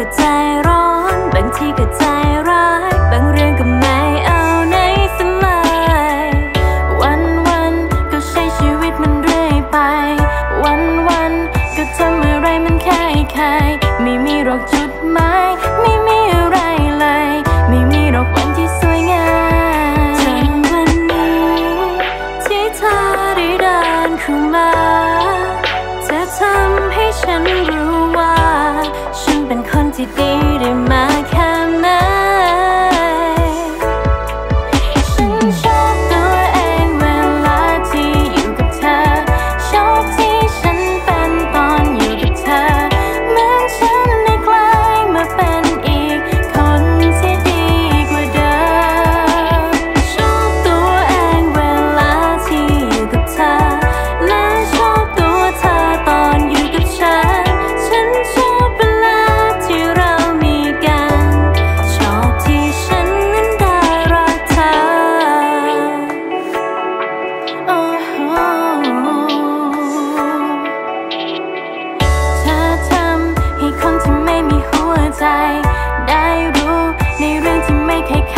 ก็ใจร้อน บางทีก็ใจร้าย บางเรื่องก็ไม่เอาไหนสลายวันวันก็ใช้ชีวิตมันเรื่อยไป วันวันก็ทำอะไรมันแค่ใครไม่มีหรอกจุดหมายไม่มีอะไรเลย ไม่มีหรอกวันที่สวยงามจนวันนี้ที่เธอได้เดินเข้ามา จะ take